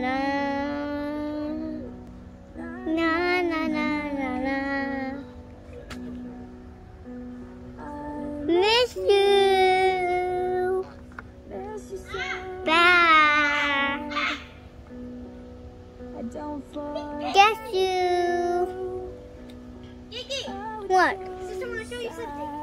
na. Na na na na na. Miss you. Bye. I don't forget. Guess you. What? Sister, want to show you something.